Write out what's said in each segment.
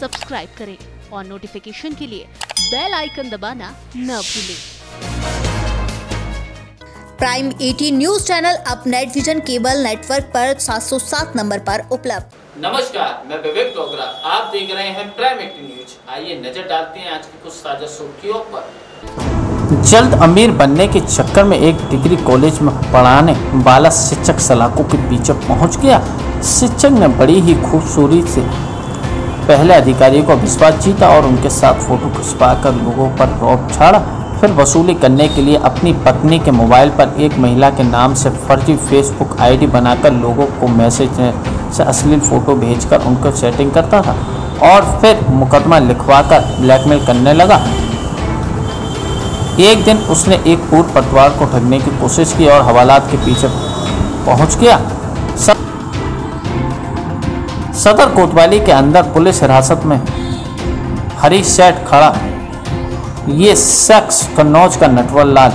Subscribe करें और notification के लिए बेल आइकन दबाना न भूलें। प्राइम 18 न्यूज़ चैनल अब नेट विजन केबल नेटवर्क पर 707 नंबर पर उपलब्ध। नमस्कार मैं विवेक डोगरा। आप देख रहे हैं प्राइम एक्टिव न्यूज़ आइए नज़र डालते हैं आज की कुछ ताज़ा सुर्खियों पर। जल्द अमीर बनने के चक्कर में एक डिग्री कॉलेज में पढ़ाने वाला शिक्षक सलाखों के पीछे पहुँच गया। शिक्षक ने बड़ी ही खूबसूरती से पहले अधिकारियों को विश्वास जीता और उनके साथ फ़ोटो खिंचवाकर लोगों पर रौब छाड़ा, फिर वसूली करने के लिए अपनी पत्नी के मोबाइल पर एक महिला के नाम से फर्जी फेसबुक आईडी बनाकर लोगों को मैसेज से अश्लील फ़ोटो भेजकर उनको सेटिंग करता था और फिर मुकदमा लिखवाकर ब्लैकमेल करने लगा। एक दिन उसने एक पूर्व पटवार को ठगने की कोशिश की और हवालात के पीछे पहुँच गया। सदर कोतवाली के अंदर पुलिस हिरासत में हरी सेठ खड़ा ये शख्स कन्नौज का नटवर लाल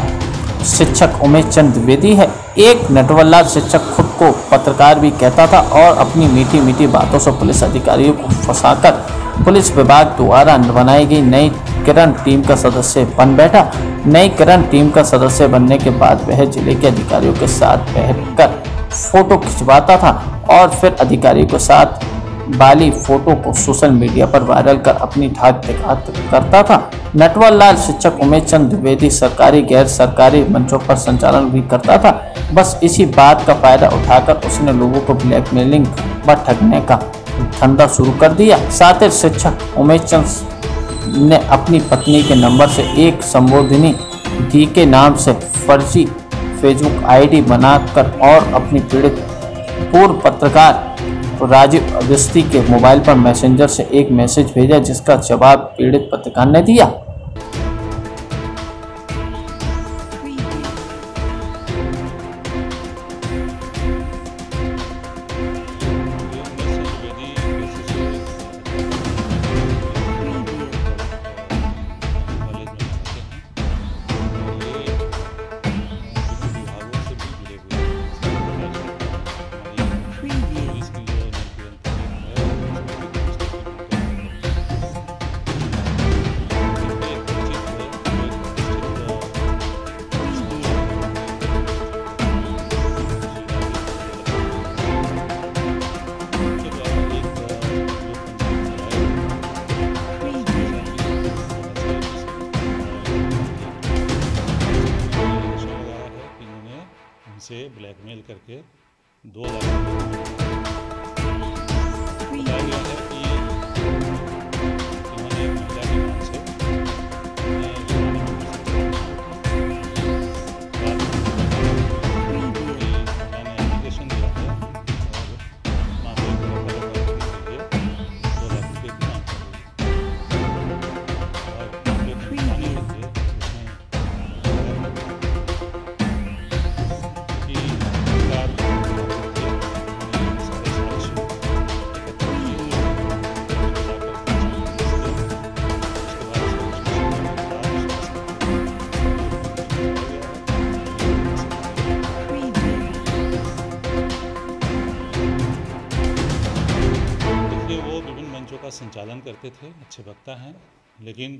शिक्षक उमेश चंद द्विवेदी है। एक नटवर लाल शिक्षक खुद को पत्रकार भी कहता था और अपनी मीठी मीठी बातों से पुलिस अधिकारियों को फंसाकर पुलिस विभाग द्वारा बनाई गई नई किरण टीम का सदस्य बन बैठा। नई किरण टीम का सदस्य बनने के बाद वह ज़िले के अधिकारियों के साथ बैठकर फ़ोटो खिंचवाता था और फिर अधिकारियों के साथ वाली फ़ोटो को सोशल मीडिया पर वायरल कर अपनी दिखात करता था। नटवर लाल शिक्षक उमेश चंद द्विवेदी सरकारी, गैर सरकारी मंचों पर संचालन भी करता था। बस इसी बात का फ़ायदा उठाकर उसने लोगों को ब्लैकमेलिंग व ठगने का धंधा शुरू कर दिया। साथ ही शिक्षक उमेश चंद ने अपनी पत्नी के नंबर से एक संबोधिनी डी के नाम से फर्जी फेसबुक आईडी बनाकर और अपनी पीड़ित पूर्व पत्रकार राजीव अगस्ती के मोबाइल पर मैसेंजर से एक मैसेज भेजा जिसका जवाब पीड़ित पत्रकार ने दिया। ब्लैकमेल करके दो लाख संचालन करते थे अच्छे वक्ता हैं लेकिन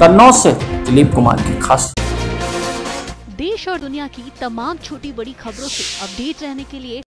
कन्नौज से दिलीप कुमार की खास देश और दुनिया की तमाम छोटी बड़ी खबरों से अपडेट रहने के लिए